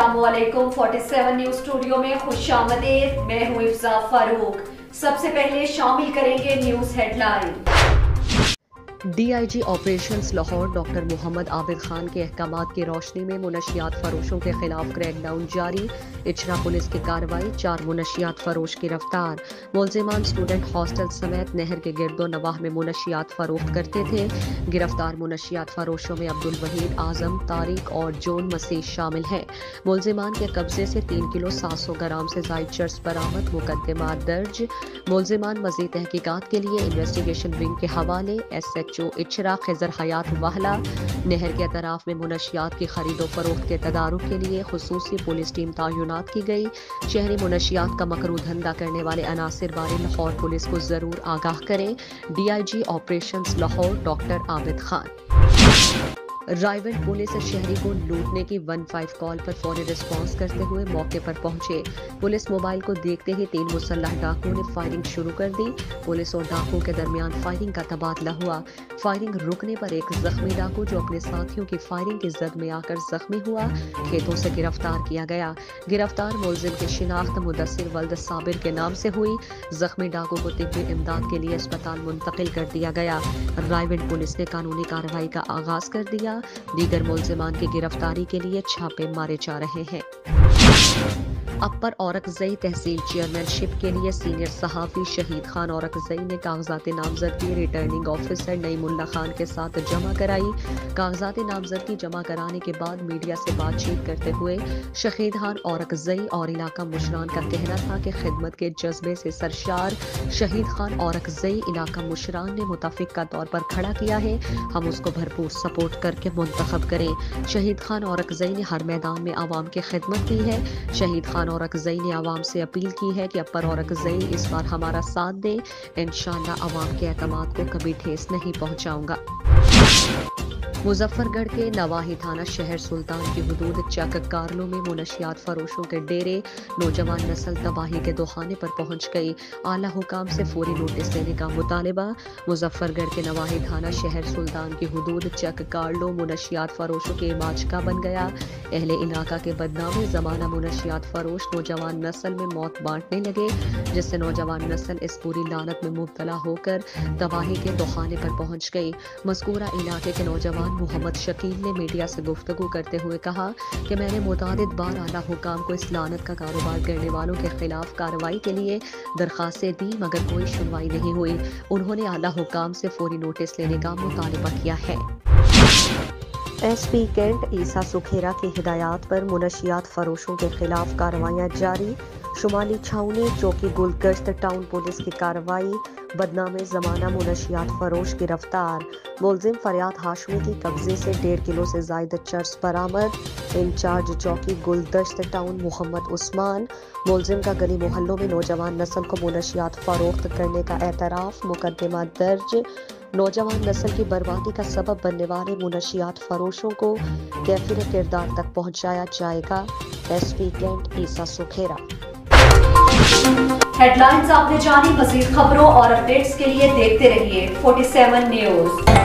असलकुम 47 news studio में खुश आमदेद, मैं हूँ इफ्जा फारूक। सबसे पहले शामिल करेंगे news headline DIG operations Lahore doctor Mohammad Abid Khan के अहकाम की रोशनी में मुनशियात फरोशों के खिलाफ क्रैकडाउन जारी। इचरा पुलिस की कार्रवाई, चार मुनशियात फरोश गिरफ़्तार रफ्तार। मुलजिमान स्टूडेंट हॉस्टल समेत नहर के गिरदो नवाह में मुनशियात फरोख्त करते थे। गिरफ़्तार मुनशियात फरोशों में अब्दुल वहीद, आज़म, तारिक और जोन मसीह शामिल हैं। मुलजिमान के कब्जे से तीन किलो सात सौ ग्राम से जायद चर्स बरामद, मुकदमा दर्ज। मुलजिमान मजीद तहकीकत के लिए इन्वेस्टिगेशन विंग के हवाले एस ओ इचरा खजर हयात वाहला। नहर के अतराफ में मुनशियात की खरीदो फरोख्त के तदारुक के लिए खसूस पुलिस टीम तयनत की गई। शहरी मुनशियात का मकरू धंधा करने वाले अनासर बारे लाहौर पुलिस को ज़रूर आगाह करें। D I G operation Lahore, doctor Abid Khan. Raigarh police शहरी को लूटने की वन फाइव कॉल पर फौरी रिस्पांस करते हुए मौके पर पहुँचे। पुलिस मोबाइल को देखते ही तीन मुसल्ह डाकुओं ने फायरिंग शुरू कर दी। पुलिस और डाकुओं के दरमियान फायरिंग का तबादला हुआ। फायरिंग रुकने पर एक जख्मी डाकू, जो अपने साथियों की फायरिंग की जद में आकर जख्मी हुआ, खेतों से गिरफ़्तार किया गया। गिरफ़्तार मुलजिम की शिनाख्त मुदसर वल्द साबिर के नाम से हुई। जख्मी डाकू को तिब्बी इमदाद के लिए अस्पताल मुंतकिल कर दिया गया। रायविंड पुलिस ने कानूनी कार्रवाई का आगाज़ कर दिया। दीगर मुलजमान की गिरफ्तारी के लिए छापे मारे जा रहे हैं। अपर औरकजई तहसील चेयरमैनशिप के लिए सीनियर सहाफ़ी शहीद खान औरकजई ने कागजात नामजदगी रिटर्निंग ऑफिसर नईमुल्ला खान के साथ जमा कराई। कागजात नामजदगी जमा कराने के बाद मीडिया से बातचीत करते हुए शहीद खान औरकजई और इलाका मुशरान का कहना था कि खिदमत के जज्बे से सरशार शहीद खान औरकजई इलाका मुशरान ने मुतफिक का तौर पर खड़ा किया है। हम उसको भरपूर सपोर्ट करके मुंतखब करें। शहीद खान औरकजई ने हर मैदान में आवाम की खिदमत की है। शहीद खान औरकजई ने आवाम से अपील की है कि अपर औरकजई इस बार हमारा साथ दें। इन आवाम के अहतमाद को कभी ठेस नहीं पहुंचाऊँगा। मुजफ्फरगढ़ के नवाही थाना शहर सुल्तान की हदूद चक कारलो में मुनशियात फरोशों के डेरे, नौजवान नस्ल तबाही के दोहाने पर पहुँच गई। आला हुकाम से फौरी नोटिस देने का मुतालबा, मुजफ्फरगढ़ के नवाही थाना शहर सुल्तान की हदूद चक कारलो मुनशियात फरोशों के इमाज का बन गया। अहले इलाका के बदनामी, जमाना मुनशियात फरोश नौजवान नस्ल में मौत बांटने लगे, जिससे नौजवान नस्ल इस पूरी लानत में मुबतला होकर तबाही के दोहाने पर पहुँच गई। मस्कूरा इलाके के नौजवान खान मोहम्मद शकील ने मीडिया से गुफ्तु करते हुए कहा कि मैंने मुतद बार आला हुकाम को इस लानत का कारोबार करने वालों के खिलाफ कार्रवाई के लिए दरखास्तें दी, मगर कोई सुनवाई नहीं हुई। उन्होंने आला हुकाम से फौरी नोटिस लेने का मुतालबा किया है। S P Cantt Isa Sukhera की हिदायत पर मुनशियात फरोशों के खिलाफ कार्रवाइयाँ जारी। शुमाली छावनी चौकी गुलगश्त टाउन पुलिस की कार्रवाई, बदनाम, जमाना मुनशियात फरोश गिरफ़्तार। रफ्तार मुलजिम फरियाद हाशमी की कब्जे से डेढ़ किलो से जायद चर्च बरामद। इंचार्ज चौकी गुलदश्त टाउन मोहम्मद उस्मान। मुलजिम का गली मोहल्लों में नौजवान नस्ल को मुनशियात फरोख्त करने का एतराफ़। मुकदमा दर्ज। नौजवान नस्ल की बर्बादी का सबब बनने वाले मुनशियात फरोशों को कैफिर किरदार तक पहुँचाया जाएगा। S P Cantt Isa Sukhera. Headlines आपने जानी मजीद खबरों और अपडेट्स के लिए देखते रहिए 47 न्यूज़